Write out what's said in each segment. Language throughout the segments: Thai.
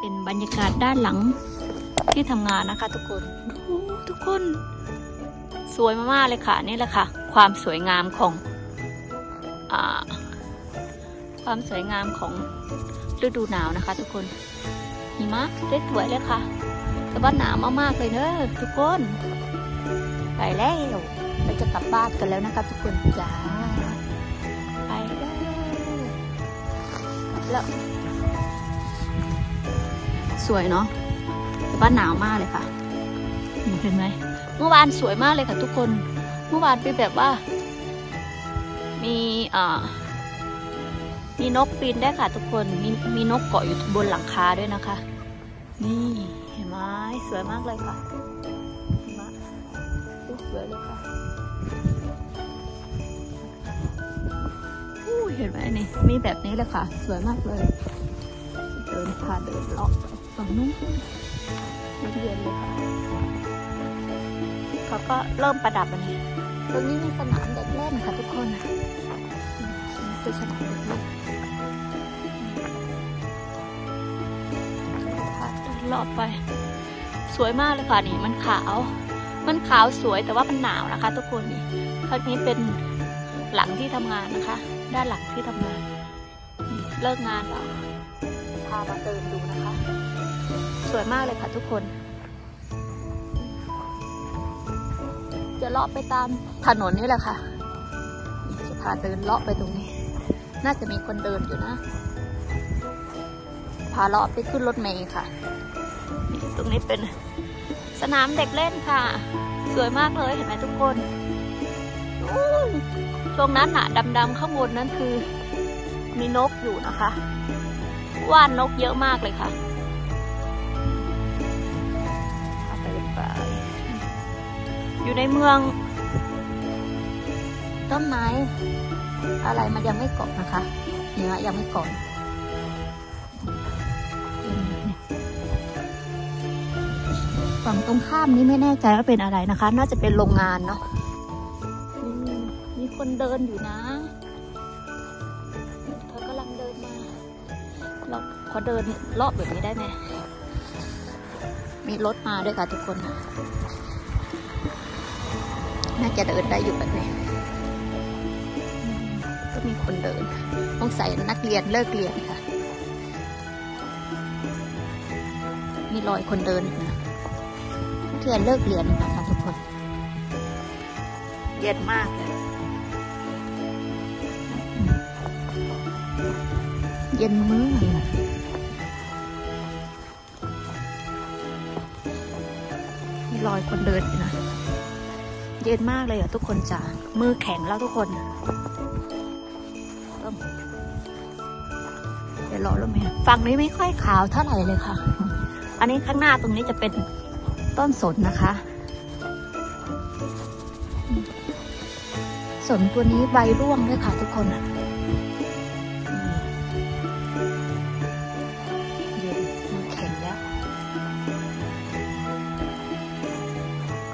เป็นบรรยากาศด้านหลังที่ทำงานนะคะทุกคนโอ้ทุกคน สวยมากๆเลยค่ะนี่แหละค่ะ ความสวยงามของอความสวยงามของฤดูหนาวนะคะ ทุกคนหิมะได้สวยเลยค่ะ แต่ว่าหนาวมากๆเลยเนอะทุกคน ไปแล้วเราจะกลับบ้านกันแล้วนะคะทุกคนจ้าไปแล้วแล้ว สวยเนาะแต่ว่าหนาวมากเลยค่ะเห็นไหมเมื่อวานสวยมากเลยค่ะทุกคน เมื่อวานเป็นแบบว่า มีอ่ามีนกบินได้ค่ะทุกคนมีมีนกเกาะอยู่บนหลังคาด้วยนะคะ นี่เห็นไหมสวยมากเลยค่ะเห็นไหมสวยเลยค่ะอู้เห็นไหมนี่มีแบบนี้เลยค่ะ สวยมากเลย เดินพาเดินเลาะไป ฝั่งนู้นเย็นๆเลยค่ะเขาก็เริ่มประดับอันนี้ตรงนี้มีสนามเด็กเล่นค่ะทุกคนนี่คือสนามเด็กเล่นพาเดินเลาะไป สวยมากเลยค่ะนี่มันขาว มันขาวสวยแต่ว่ามันหนาวนะคะ ทุกคนนี่ครั้งนี้เป็นหลังที่ทำงานนะคะ ด้านหลังที่ทำงานนี่เลิกงานแล้วพามาเดินดูนะคะ สวยมากเลยค่ะทุกคน จะเลาะไปตามถนนนี่แหละค่ะ จะพาเดินเลาะไปตรงนี้ น่าจะมีคนเดินอยู่นะ พาเลาะไปขึ้นรถเมล์ค่ะ ตรงนี้เป็นสนามเด็กเล่นค่ะ สวยมากเลยเห็นไหมทุกคนนู่นตรงนั้นอะดำๆข้างบนนั้นคือ มีนกอยู่นะคะ ว่านนกเยอะมากเลยค่ะเอาไปไปอยู่ในเมือง ต้นไม้ อะไรมันยังไม่เกาะนะคะเนื้อยังไม่เกาะฝั่งตรงข้ามนี้ไม่แน่ใจว่าเป็นอะไรนะคะ น่าจะเป็นโรงงานเนาะ มีคนเดินอยู่นะ อเดินรอบแบบนี้ได้ไหม มีรถมาด้วยค่ะทุกคน น่าจะเดินได้อยู่แบบนี้อืมก็มีคนเดิน ต้องใส่นักเรียนเลิกเรียนค่ะ มีรอยคนเดินอยู่นะนักเรียนเลิกเรียนนะคะทุกคน เย็นมากเลยเย็นมากเลย รอยคนเดินอยู่นะ เย็นมากเลยอะทุกคนจ้ะมือแข็งแล้วทุกคนต้องเดี๋ยวรอแล้วไหมฝั่งนี้ไม่ค่อยขาวเท่าไหร่เลยค่ะ อันนี้ข้างหน้าตรงนี้จะเป็นต้นสนนะคะสนตัวนี้ใบร่วงด้วยค่ะทุกคนอะ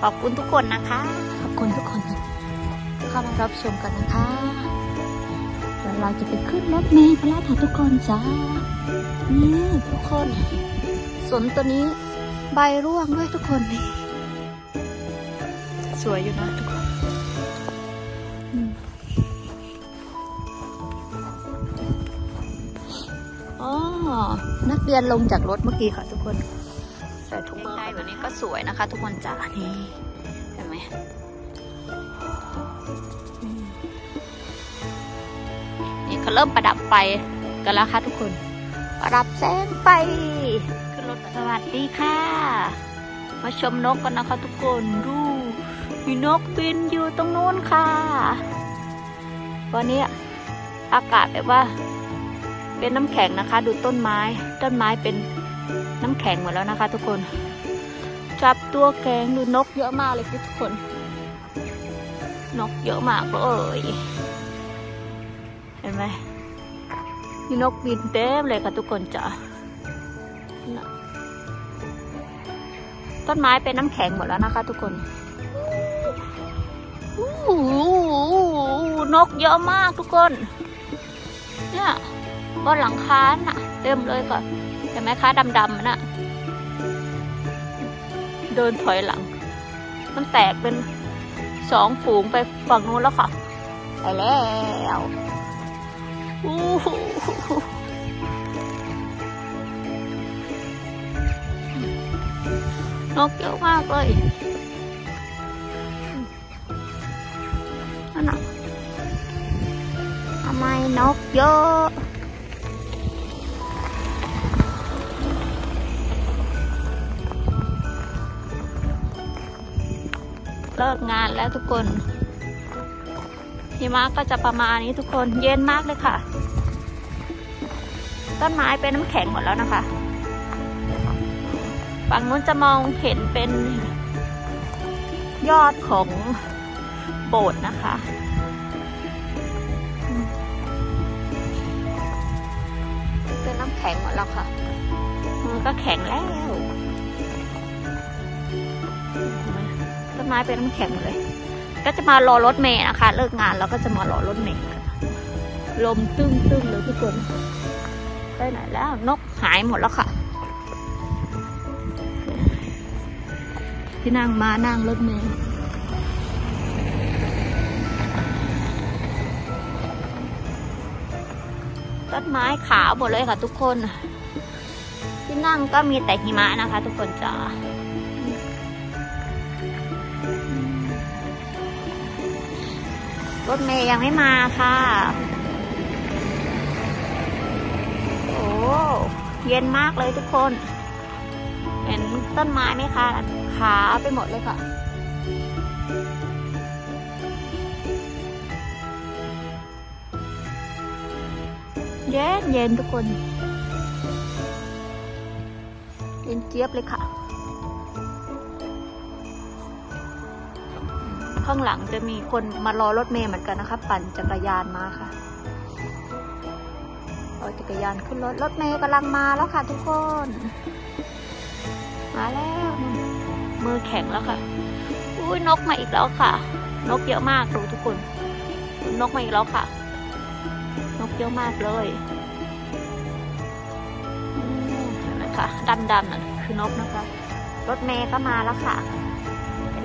ขอบคุณทุกคนนะคะ ขอบคุณทุกคนเข้ามารับชมกันนะคะเดี๋ยวเราจะไปขึ้นรถเมล์กันแล้วค่ะทุกคนจ้านี่ทุกคนสนตัวนี้ใบร่วงด้วยทุกคนนี่สวยอยู่นะทุกคนอืมอ๋อนักเรียนลงจากรถเมื่อกี้ค่ะทุกคน ใส่ถุงมือแบบนี้ก็สวยนะคะ ทุกคนจ๋านี่เห็นไหมอืมนี่เขาเริ่มประดับไฟกันแล้วค่ะทุกคน ประดับแสงไฟขึ้นรถสวัสดีค่ะ มาชมนกกันนะคะทุกคนดูมีนกบินอยู่ตรงโน้นค่ะ วันนี้อากาศแบบว่า เป็นน้ำแข็งนะคะ ดูต้นไม้ ต้นไม้เป็น น้ำแข็งหมดแล้วนะคะ ทุกคน จับตัวแกงดูนกเยอะมากเลยค่ะทุกคน นกเยอะมากเลยเห็นไหมมีนกบินเต็มเลยค่ะทุกคนจ้ะต้นไม้เป็นน้ำแข็งหมดแล้วนะคะ ทุกคนนกเยอะมากทุกคน เนี่ยบนหลังคาน่ะ เต็มเลยค่ะ เห็นไหมคะดำๆน่ะ เดินถอยหลัง มันแตกเป็นสองฝูงไปฝั่งนู้นแล้วค่ะ ไปแล้วอู้หูนกเยอะมากเลยนั่นน่ะทำไมนกเยอะ เลิกงานแล้วทุกคนหิมะก็จะประมาณนี้ทุกคนเย็นมากเลยค่ะ ต้นไม้เป็นน้ำแข็งหมดแล้วนะคะ ฝั่งนู้นจะมองเห็นเป็นยอดของโบสถ์นะคะเป็นน้ำแข็งหมดแล้วค่ะมือก็แข็งแล้ว ไม้เป็นน้ำแข็งเลย ก็จะมารอรถเมย์นะคะ เลิกงานแล้วก็จะมารอรถเมย์ลมตึ้งตึ้งเลยทุกคนไปไหนแล้วนกหายหมดแล้วค่ะ ที่นั่งมานั่งรถเมย์ต้นไม้ขาวหมดเลยค่ะทุกคน ที่นั่งก็มีแต่หิมะนะคะ ทุกคนจ้า รถเมย์ยังไม่มาค่ะ โอ้ เย็นมากเลยทุกคน เห็นต้นไม้ไหมคะ ขาไปหมดเลยค่ะเย็นเย็นทุกคน เย็นเจี๊ยบเลยค่ะ ข้างหลังจะมีคนมารอรถเมย์เหมือนกันนะคะ ปั่นจักรยานมาค่ะรอจักรยานขึ้นรถ รถเมย์กำลังมาแล้วค่ะทุกคน มาแล้ว มือแข็งแล้วค่ะ อุ้ยนกมาอีกแล้วค่ะ นกเยอะมากดูทุกคน นกมาอีกแล้วค่ะ นกเยอะมากเลยเห็นไหมคะดำๆนั่นคือนกนะคะ รถเมย์ก็มาแล้วค่ะ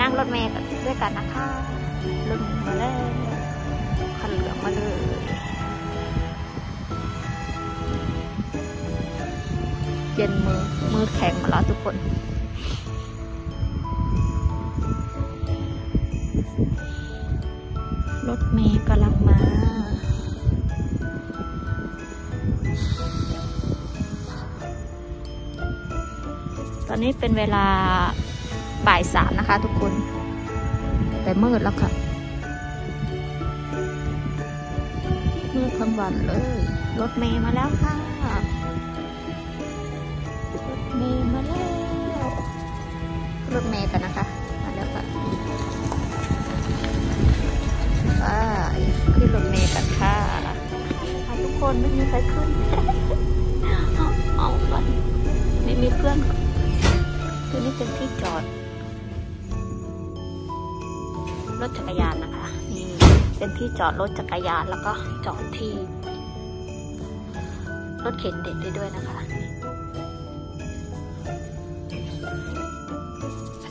นั่งรถเมย์ด้วยกันนะคะลงมาแล้วคันเหลืองมาเลยเย็นมือมือแข็งหมาแล้วทุกคนรถเมย์กำลังมาตอนนี้เป็นเวลา บ่ายสามนะคะทุกคน แต่มืดแล้วค่ะ มืดทั้งวันเลย รถเมย์มาแล้วค่ะ รถเมย์มาแล้ว รถเมย์กันนะคะ มาแล้วค่ะว้าขึ้นรถเมย์กันค่ะทุกคนไม่มีใครขึ้น เอาก่อนไม่มีเพื่อนคือนี่เป็นที่จอด รถจักรยานนะคะ นี่เป็นที่จอดรถจักรยานแล้วก็จอดที่ รถเข็นเด็กได้ด้วยนะคะ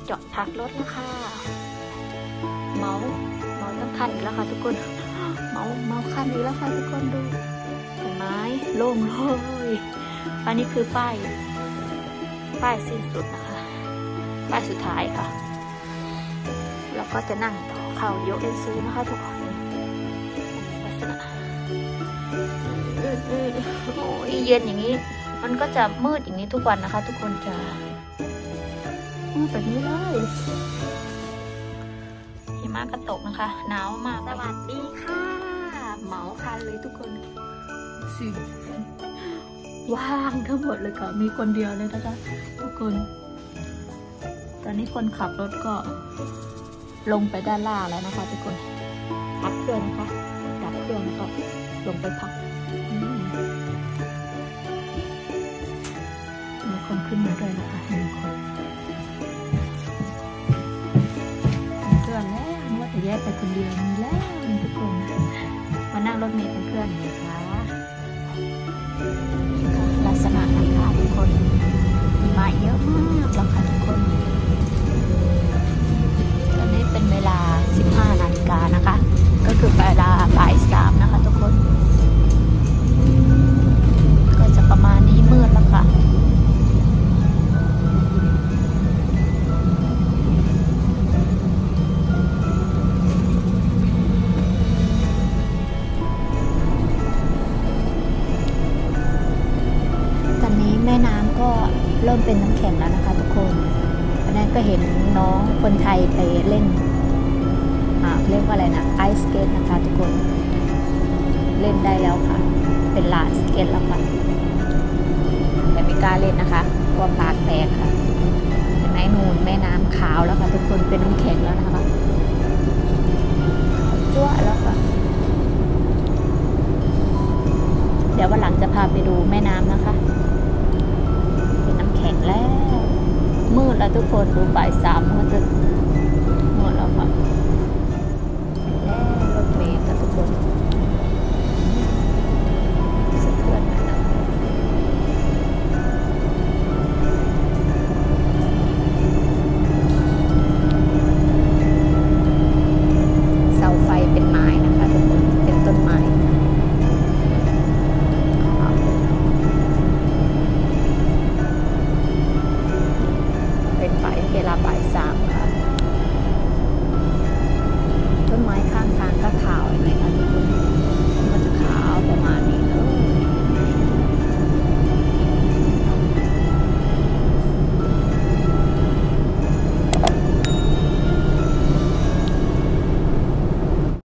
จอดพักรถนะคะ เมาเมาตั้งคันอีกแล้วค่ะทุกคน เมาเมาคันอีกแล้วค่ะทุกคนดูเห็นไหมโล่งเลยอันนี้คือป้าย ป้ายสิ้นสุดนะคะ ป้ายสุดท้ายค่ะ แล้วก็จะนั่งต่อ เข้ายกเอ็นซูนะคะทุกคนลักษณะอืดๆโอ้ยเย็นอย่างนี้ มันก็จะมืดอย่างนี้ทุกวันนะคะ ทุกคนจะมืดแบบนี้เลยหิมะก็ตกนะคะหนาวมากสวัสดีค่ะเหมาคันเลยทุกคนสิว่างทั้งหมดเลยค่ะมีคนเดียวเลยนะคะทุกคน ตอนนี้คนขับรถก็ ลงไปด้านล่างแล้วนะคะทุกคนพักเครื่องนะคะดับเครื่องแล้วก็ลงไปพัก เป็นน้ำแข็งแล้วนะคะทุกคนวันนั้นก็เห็นน้องคนไทยไปเล่นอ่าเรียกว่าอะไรนะไอสเกตนะคะทุกคน เล่นได้แล้วค่ะ เป็นลานสเก็ตแล้วค่ะแต่ไม่กล้าเล่นนะคะกลัวปากแตกค่ะเห็นไหมนูนแม่น้ำขาวแล้วค่ะทุกคนเป็นน้ำแข็งแล้วนะคะจั่วแล้วค่ะเดี๋ยววันหลังจะพาไปดูแม่น้ำนะคะ แล้ว มืดแล้วทุกคนดูบ่ายสามมันจะ ลาบ่ายสามค่ะ